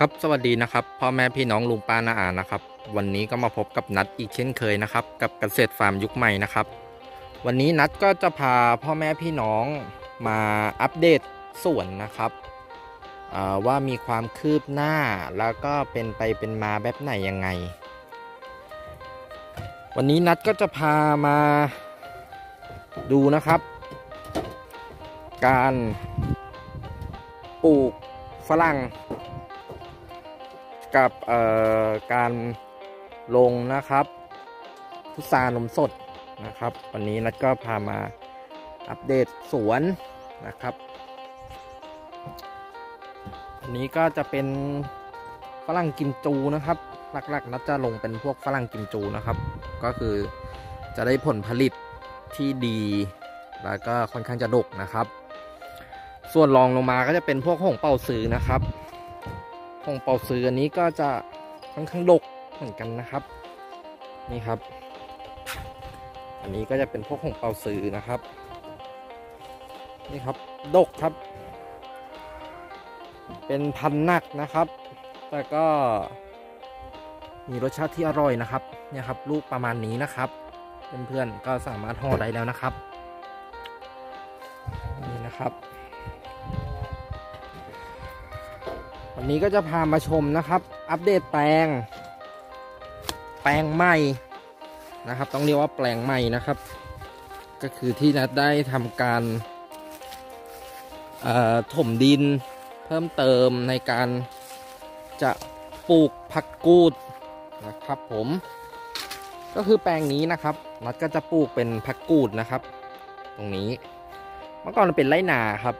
ครับสวัสดีนะครับพ่อแม่พี่น้องลุงป้านาอานะครับ วันนี้ก็มาพบกับนัดอีกเช่นเคยนะครับ กับเกษตรฟาร์มยุคใหม่นะครับ วันนี้นัดก็จะพาพ่อแม่พี่น้องมาอัปเดตสวนนะครับว่ามีความคืบหน้าแล้วก็เป็นไปเป็นมาแบบไหนยังไง วันนี้นัดก็จะพามาดูนะครับ การปลูกฝรั่ง กับการลงนะครับพุทรานมสดนะครับ วันนี้นัดก็พามาอัปเดตสวนนะครับอันนี้ก็จะเป็นฝรั่งกิมจูนะครับ หลักๆนัดจะลงเป็นพวกฝรั่งกิมจูนะครับ ก็คือจะได้ผลผลิตที่ดี แล้วก็ค่อนข้างจะดกนะครับ ส่วนรองลงมาก็จะเป็นพวกหงเป่าซื้อนะครับ หงเป่าซื้ออันนี้ก็จะค่อนข้างดกเหมือนกันนะครับ นี่ครับ อันนี้ก็จะเป็นพวกหงเป่าซื้อนะครับ นี่ครับดกครับ เป็นพันนักนะครับ แต่ก็มีรสชาติที่อร่อยนะครับ เนี่ยครับลูกประมาณนี้นะครับ เพื่อนๆก็สามารถห่อได้แล้วนะครับ นี่นะครับ วันนี้ก็จะพามาชมนะครับ อัปเดตแปลง แปลงใหม่นะครับ ต้องเรียกว่าแปลงใหม่นะครับ ก็คือที่นัดได้ทำการถมดินเพิ่มเติมในการจะปลูกผักกูดนะครับ ผม ก็คือแปลงนี้นะครับนัดก็จะปลูกเป็นผักกูดนะครับ ตรงนี้เมื่อก่อนมันเป็นไรนาครับ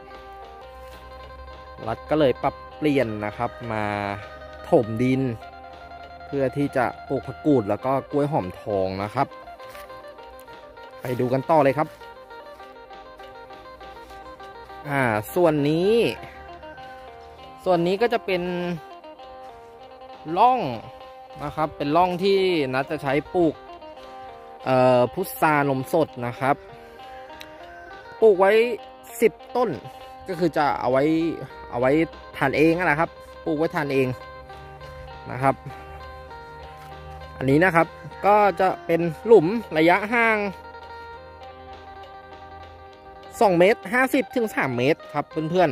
รัดก็เลยปรับ เปลี่ยนนะครับ มาถมดิน เพื่อที่จะปลูกผักกูดแล้วก็กล้วยหอมทองนะครับ ไปดูกันต่อเลยครับอ่าส่วนนี้ ส่วนนี้ก็จะเป็นร่องนะครับ เป็นร่องที่นัดจะใช้ปลูกเอ่อพุทรานมสดนะครับ ปลูกไว้ 10 ต้น ก็คือจะเอาไว้เอาไว้ทานเองนะครับปลูกไว้ทานเองนะครับ อันนี้นะครับก็จะเป็นหลุมระยะห่าง 2 เมตร 50 ถึง 3 เมตรครับเพื่อน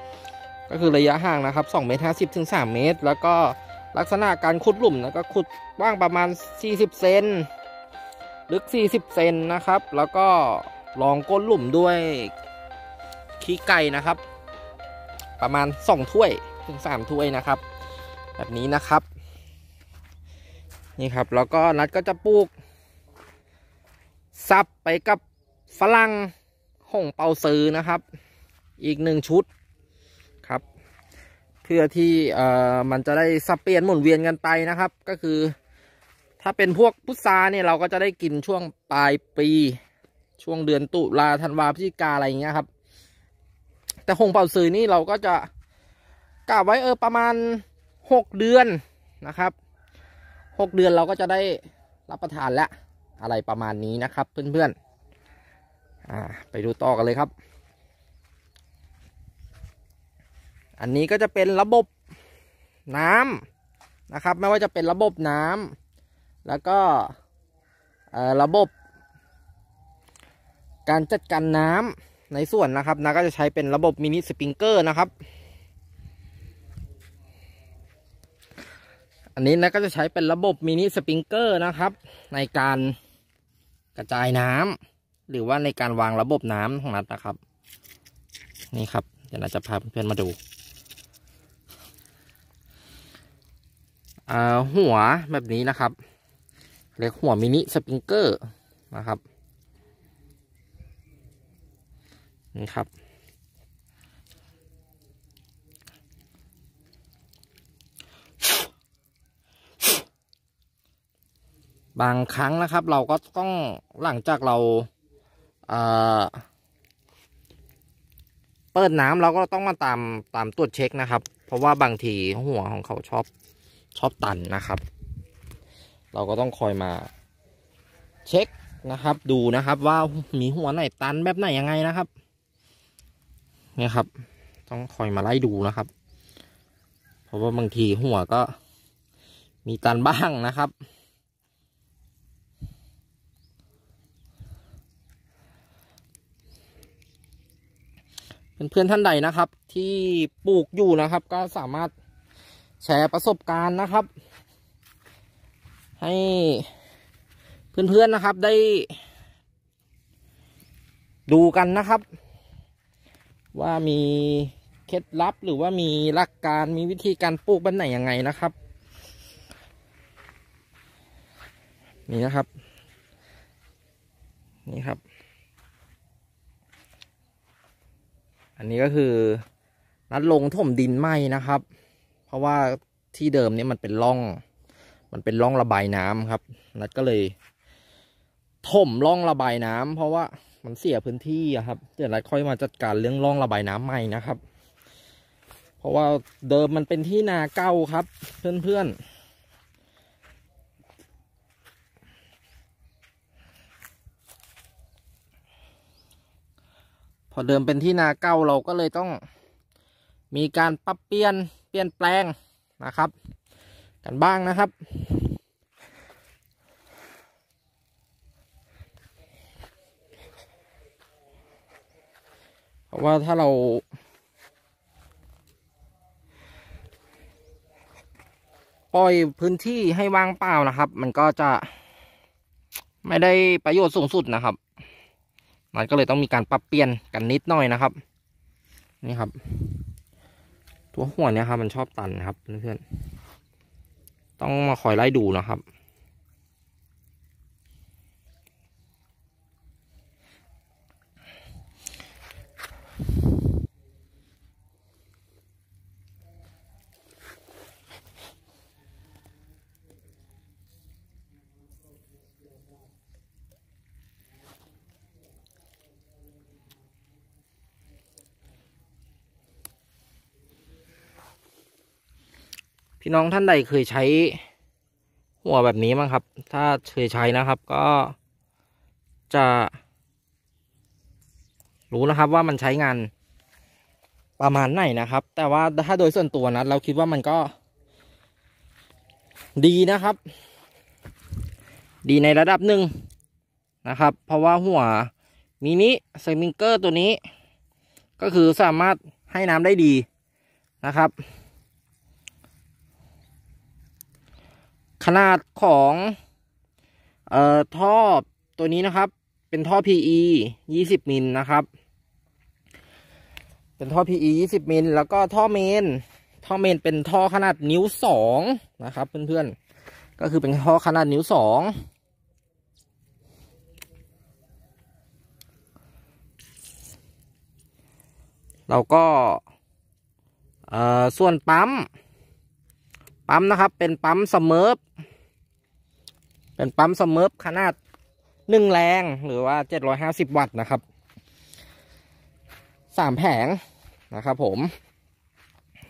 ๆ ก็คือระยะห่างนะครับ 2 เมตร 50 ถึง 3 เมตร แล้วก็ลักษณะการขุดหลุมนะก็ขุดกว้างประมาณ 40 เซนลึก 40 เซนนะครับ แล้วก็รองก้นหลุมด้วย ขี้ไก่นะครับ ประมาณ 2 ถ้วยถึง 3 ถ้วยนะครับ แบบนี้นะครับ นี่ครับ แล้วก็นัดก็จะปลูก ซับไปกับฝรั่งห่งเปาซื้อนะครับ อีกหนึ่งชุดครับ เพื่อที่เอ่อมันจะได้สับเปลี่ยนหมุนเวียนกันไปนะครับ ก็คือ ถ้าเป็นพวกพุทราเนี่ยเราก็จะได้กินช่วงปลายปีช่วงเดือนตุลาธันวาพฤศจิกาอะไรอย่างเงี้ยครับ แต่หงเป่าซื้อนี่เราก็จะกะไว้เออประมาณหกเดือนนะครับหกเดือนเราก็จะได้รับประทานแล้วอะไรประมาณนี้นะครับเพื่อนๆอ่าไปดูต่อกันเลยครับ อันนี้ก็จะเป็นระบบน้ำนะครับ ไม่ว่าจะเป็นระบบน้ำแล้วก็ระบบการจัดการน้ำ ในส่วนนะครับนะก็จะใช้เป็นระบบมินิสปริงเกอร์นะครับ อันนี้นะก็จะใช้เป็นระบบมินิสปริงเกอร์นะครับ ในการกระจายน้ำหรือว่าในการวางระบบน้ำของนัดนะครับ นี่ครับ เดี๋ยวเราจะพาเพื่อนๆมาดูหัวแบบนี้นะครับเรียกหัวมินิสปริงเกอร์นะครับ นี่ครับบางครั้งนะครับ เราก็ต้องหลังจากเราเเปิดน้ำเราก็ต้องมาตามตามตรวจเช็คนะครับ เพราะว่าบางทีหัวของเขาชอบชอบตันนะครับ เราก็ต้องคอยมาเช็คนะครับ ดูนะครับ ว่ามีหัวไหนตันแบบไหนยังไงนะครับ เนี่ยครับ ต้องคอยมาไล่ดูนะครับ เพราะว่าบางทีหัวก็มีตันบ้างนะครับ เพื่อนๆท่านใดนะครับ ที่ปลูกอยู่นะครับ ก็สามารถแชร์ประสบการณ์นะครับ ให้เพื่อนๆนะครับได้ดูกันนะครับ ว่ามีเคล็ดลับหรือว่ามีหลักการมีวิธีการปลูกแบบไหนยังไงนะครับ นี่นะครับ นี่ครับ อันนี้ก็คือนัดลงถมดินไหมนะครับ เพราะว่าที่เดิมเนี่ยมันเป็นร่อง มันเป็นร่องระบายน้ำครับ นัดก็เลยถมร่องระบายน้ำเพราะว่า มันเสียพื้นที่อะครับ เดี๋ยวนัดค่อยมาจัดการเรื่องร่องระบายน้ำใหม่นะครับ เพราะว่าเดิมมันเป็นที่นาเก่าครับ เพื่อนๆพอเดิมเป็นที่นาเก่าเราก็เลยต้องมีการปรับเปลี่ยนเปลี่ยนแปลงนะครับ กันบ้างนะครับ เพราะ ว่าถ้าเรา ปล่อยพื้นที่ให้ว่างเปล่านะครับ มันก็จะไม่ได้ประโยชน์สูงสุดนะครับ มันก็เลยต้องมีการปรับเปลี่ยนกันนิดหน่อยนะครับ นี่ครับ ตัวหัวเนี่ยครับ มันชอบตันนะครับเพื่อนๆต้องมาคอยไล่ดูนะครับ พี่น้องท่านใดเคยใช้ หัวแบบนี้มั้งครับ ถ้าเคยใช้นะครับ ก็จะรู้นะครับว่ามันใช้งานประมาณไหนนะครับ แต่ว่าถ้าโดยส่วนตัวนะเราคิดว่ามันก็ดีนะครับ ดีในระดับหนึ่งนะครับ เพราะว่าหัวมินิสปริงเกอร์ตัวนี้ ก็คือสามารถให้น้ำได้ดีนะครับ ขนาดของเอ่อท่อตัวนี้นะครับ เป็นท่อ PE 20 มิลนะครับ เป็นท่อ PE 20 มิลแล้วก็ท่อเมน ท่อเมนเป็นท่อขนาดนิ้วสองนะครับเพื่อนๆ ก็คือเป็นท่อขนาดนิ้วสองเราก็เอ่อส่วนปั๊ม ปั๊มนะครับ เป็นปั๊ม submerse เป็นปั๊ม submerse ขนาดหนึ่งแรงหรือว่าเจ็ดร้อยห้าสิบวัตต์นะครับสามแผงนะครับผม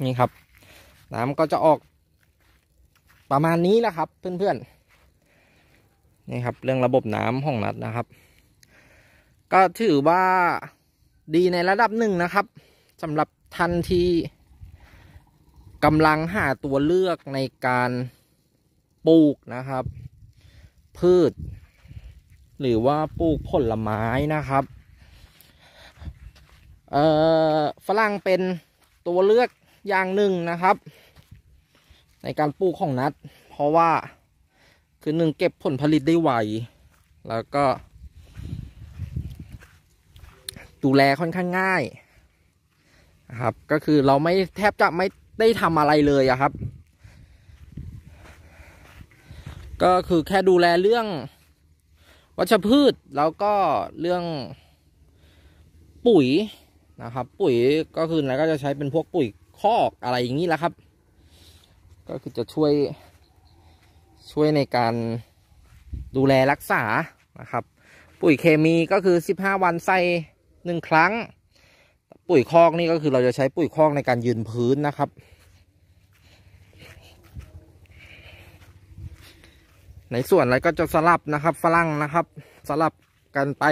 นี่ครับ น้ำก็จะออกประมาณนี้แหละครับ เพื่อนๆนี่ครับเรื่องระบบน้ำของนัดนะครับ ก็ถือว่าดีในระดับหนึ่งนะครับสำหรับท่านที กำลังหาตัวเลือกในการปลูกนะครับ พืช หรือว่าปลูกผลไม้นะครับเอ่อฝรั่งเป็นตัวเลือกอย่างหนึ่งนะครับ ในการปลูกของนัด เพราะว่าคือหนึ่งเก็บผลผลิตได้ไว แล้วก็ ดูแลค่อนข้างง่ายนะครับ ก็คือเราไม่แทบจะไม่ ได้ทำอะไรเลยอะครับ ก็คือแค่ดูแลเรื่อง วัชพืชแล้วก็เรื่องปุ๋ยนะครับ ปุ๋ยก็คือแล้วก็จะใช้เป็นพวกปุ๋ยคอกอะไรอย่างนี้แหละครับ ก็คือจะช่วยช่วยในการดูแลรักษานะครับ ปุ๋ยเคมีก็คือสิบห้าวันใส่หนึ่งครั้ง ปุ๋ยคอกนี่ก็คือเราจะใช้ปุ๋ยคอกในการยืนพื้นนะครับ ในส่วนอะไรก็จะสลับนะครับฝรั่งนะครับ สลับกันไป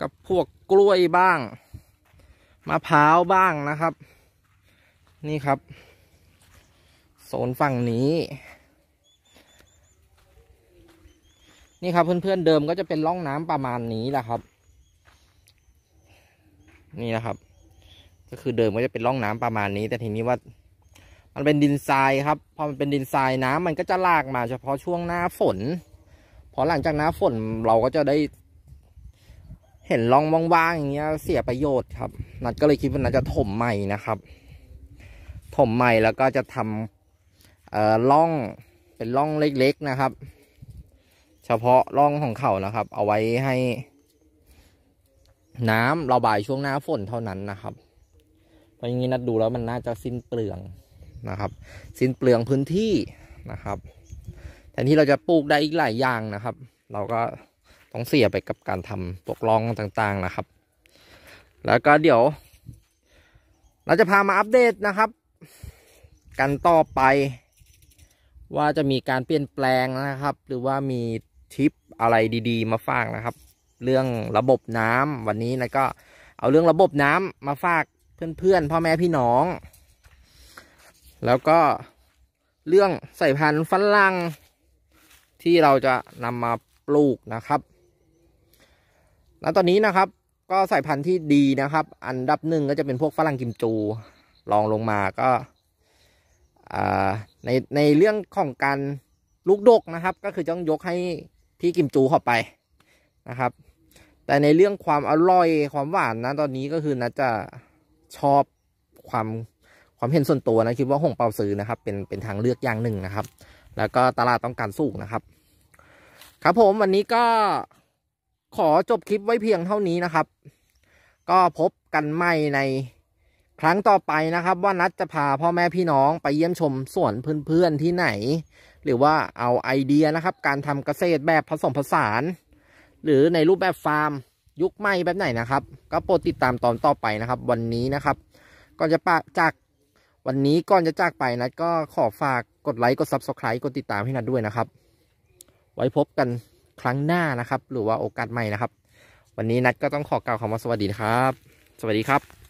กับพวกกล้วยบ้างมะพร้าวบ้างนะครับ นี่ครับโซนฝั่งนี้ นี่ครับเพื่อนๆเดิมก็จะเป็นร่องน้ำประมาณนี้แหละครับ นี่นะครับ ก็คือเดิมก็จะเป็นร่องน้ำประมาณนี้ แต่ทีนี้ว่า มันเป็นดินทรายครับ พอมันเป็นดินทรายน้ำมันก็จะลากมาเฉพาะช่วงหน้าฝน พอหลังจากหน้าฝนเราก็จะได้ เห็นร่องว่างๆอย่างเงี้ย เสียประโยชน์ครับ นัดก็เลยคิดว่านัดจะถมใหม่นะครับ ถมใหม่แล้วก็จะทำเอ่อร่องเป็นร่องเล็กๆนะครับ เฉพาะร่องของเขานะครับ เอาไว้ให้ น้ำระบายช่วงหน้าฝนเท่านั้นนะครับ ราะอย่างนี้นัดดูแล้วมันน่าจะสิ้นเปลืองนะครับ สิ้นเปลืองพื้นที่นะครับแทนที่เราจะปลูกได้อีกหลายอย่างนะครับ เราก็ต้องเสียไปกับการทำปกร่องต่างๆนะครับ แล้วก็เดี๋ยว เราจะพามาอัปเดตนะครับ กันต่อไป ว่าจะมีการเปลี่ยนแปลงนะครับ หรือว่ามีทิปอะไรดีๆ มาฝากนะครับ เรื่องระบบน้ำวันนี้นะก็เอาเรื่องระบบน้ำมาฝาก เพื่อนๆพ่อแม่พี่น้อง แล้วก็เรื่องสายพันธุ์ฝรั่งที่เราจะนำมาปลูกนะครับ แล้วตอนนี้นะครับ ก็สายพันธุ์ที่ดีนะครับ อันดับหนึ่งก็จะเป็นพวกฝรั่งกิมจูลองลงมาก็ในในเรื่องของการลูกดกนะครับ ก็คือต้องยกให้พี่กิมจูเข้าไปนะครับ แต่ในเรื่องความอร่อยความหวานนะตอนนี้ก็คือนะจะ ชอบความความเห็นส่วนตัวนะคิดว่าหงเปาซื้อนะครับ เป็นเป็นทางเลือกอย่างหนึ่งนะครับ แล้วก็ตลาดต้องการสูงนะครับ ครับผมวันนี้ก็ขอจบคลิปไว้เพียงเท่านี้นะครับ ก็พบกันใหม่ในครั้งต่อไปนะครับ ว่านัดจะพาพ่อแม่พี่น้องไปเยี่ยมชมสวนเพื่อนๆที่ไหน หรือว่าเอาไอเดียนะครับ การทำเกษตรแบบผสมผสาน หรือในรูปแบบฟาร์ม ยุคใหม่แบบไหนนะครับ ก็โปรดติดตามตอนต่อไปนะครับ วันนี้นะครับก่อนจะปะจากวันนี้ก่อนจะจากไปนัดก็ขอฝากกดไลค์กดซับสไคร b e กดติดตามให้นัดด้วยนะครับ ไว้พบกันครั้งหน้านะครับ หรือว่าโอกาสใหม่นะครับ วันนี้นัดก็ต้องขอกล่าวคำว่าสวัสดีครับ สวัสดีครับ